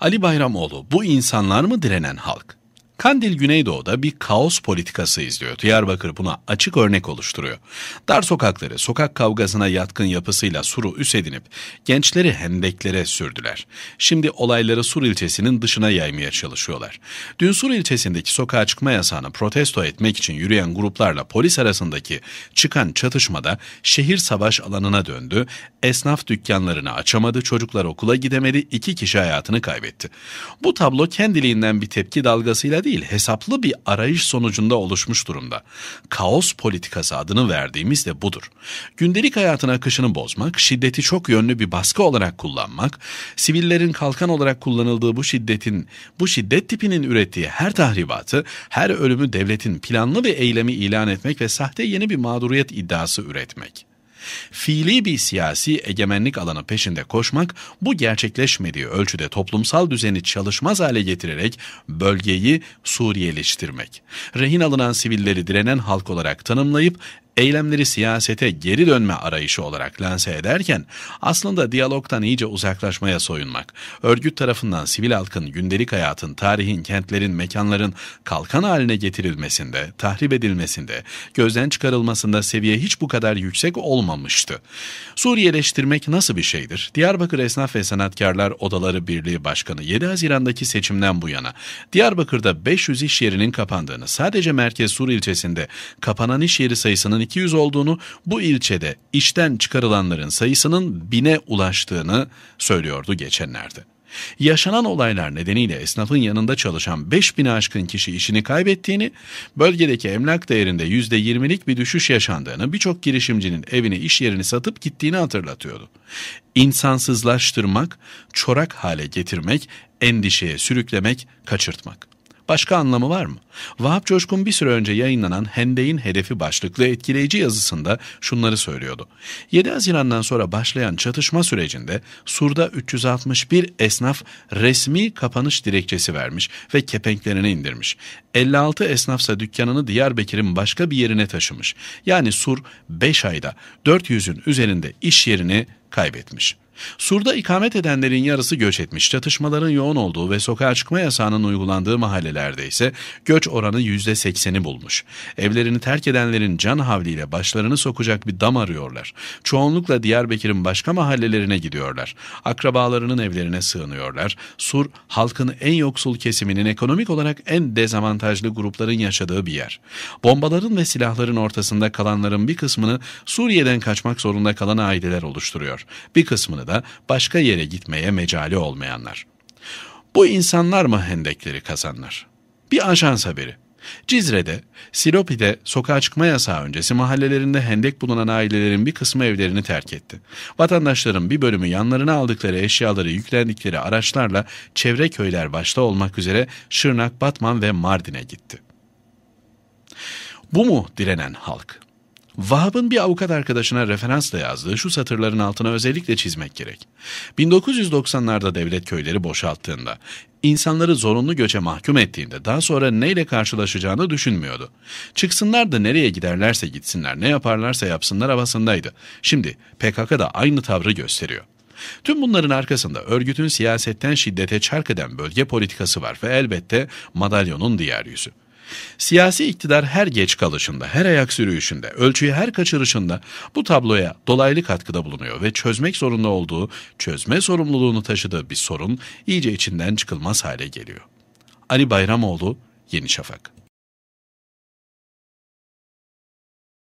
Ali Bayramoğlu bu insanlar mı direnen halk? Kandil Güneydoğu'da bir kaos politikası izliyor. Diyarbakır buna açık örnek oluşturuyor. Dar sokakları, sokak kavgasına yatkın yapısıyla Sur'u üs edinip gençleri hendeklere sürdüler. Şimdi olayları Sur ilçesinin dışına yaymaya çalışıyorlar. Dün Sur ilçesindeki sokağa çıkma yasağını protesto etmek için yürüyen gruplarla polis arasındaki çıkan çatışmada şehir savaş alanına döndü. Esnaf dükkanlarını açamadı, çocuklar okula gidemedi, iki kişi hayatını kaybetti. Bu tablo kendiliğinden bir tepki dalgasıyla değil, hesaplı bir arayış sonucunda oluşmuş durumda. Kaos politikası adını verdiğimiz de budur. Gündelik hayatın akışını bozmak, şiddeti çok yönlü bir baskı olarak kullanmak, sivillerin kalkan olarak kullanıldığı bu şiddetin, bu şiddet tipinin ürettiği her tahribatı, her ölümü devletin planlı bir eylemi ilan etmek ve sahte yeni bir mağduriyet iddiası üretmek fiili bir siyasi egemenlik alanı peşinde koşmak, bu gerçekleşmediği ölçüde toplumsal düzeni çalışmaz hale getirerek bölgeyi Suriyeleştirmek. Rehin alınan sivilleri direnen halk olarak tanımlayıp eylemleri siyasete geri dönme arayışı olarak lanse ederken aslında diyalogtan iyice uzaklaşmaya soyunmak, örgüt tarafından sivil halkın gündelik hayatın, tarihin, kentlerin, mekanların kalkan haline getirilmesinde, tahrip edilmesinde, gözden çıkarılmasında seviye hiç bu kadar yüksek olmamıştı. Suriyeleştirmek nasıl bir şeydir? Diyarbakır Esnaf ve Sanatkarlar Odaları Birliği Başkanı 7 Haziran'daki seçimden bu yana Diyarbakır'da 500 iş yerinin kapandığını, sadece Merkez Sur ilçesinde kapanan iş yeri sayısının 200 olduğunu, bu ilçede işten çıkarılanların sayısının bine ulaştığını söylüyordu geçenlerde. Yaşanan olaylar nedeniyle esnafın yanında çalışan 5000 aşkın kişi işini kaybettiğini, bölgedeki emlak değerinde %20'lik bir düşüş yaşandığını, birçok girişimcinin evini iş yerini satıp gittiğini hatırlatıyordu. İnsansızlaştırmak, çorak hale getirmek, endişeye sürüklemek, kaçırtmak. Başka anlamı var mı? Vahap Coşkun bir süre önce yayınlanan Hendey'in Hedefi başlıklı etkileyici yazısında şunları söylüyordu. 7 Haziran'dan sonra başlayan çatışma sürecinde Sur'da 361 esnaf resmi kapanış dilekçesi vermiş ve kepenklerini indirmiş. 56 esnafsa dükkanını Diyarbakır'ın başka bir yerine taşımış. Yani Sur 5 ayda 400'ün üzerinde iş yerini kaybetmiş. Sur'da ikamet edenlerin yarısı göç etmiş. Çatışmaların yoğun olduğu ve sokağa çıkma yasağının uygulandığı mahallelerde ise göç oranı %80'i bulmuş. Evlerini terk edenlerin can havliyle başlarını sokacak bir dam arıyorlar. Çoğunlukla Diyarbakır'ın başka mahallelerine gidiyorlar. Akrabalarının evlerine sığınıyorlar. Sur, halkın en yoksul kesiminin ekonomik olarak en dezavantajlı grupların yaşadığı bir yer. Bombaların ve silahların ortasında kalanların bir kısmını Suriye'den kaçmak zorunda kalan aileler oluşturuyor. Bir kısmını da başka yere gitmeye mecali olmayanlar. Bu insanlar mı hendekleri kazanlar? Bir ajans haberi. Cizre'de, Silopi'de sokağa çıkma yasağı öncesi mahallelerinde hendek bulunan ailelerin bir kısmı evlerini terk etti. Vatandaşların bir bölümü yanlarına aldıkları eşyaları yüklendikleri araçlarla çevre köyler başta olmak üzere Şırnak, Batman ve Mardin'e gitti. Bu mu direnen halk? Vahap'ın bir avukat arkadaşına referansla yazdığı şu satırların altına özellikle çizmek gerek. 1990'larda devlet köyleri boşalttığında, insanları zorunlu göçe mahkum ettiğinde daha sonra neyle karşılaşacağını düşünmüyordu. Çıksınlar da nereye giderlerse gitsinler, ne yaparlarsa yapsınlar havasındaydı. Şimdi PKK da aynı tavrı gösteriyor. Tüm bunların arkasında örgütün siyasetten şiddete çark eden bölge politikası var ve elbette madalyonun diğer yüzü. Siyasi iktidar her geç kalışında, her ayak sürüyüşünde, ölçüyü her kaçırışında bu tabloya dolaylı katkıda bulunuyor ve çözmek zorunda olduğu, çözme sorumluluğunu taşıdığı bir sorun iyice içinden çıkılmaz hale geliyor. Ali Bayramoğlu, Yeni Şafak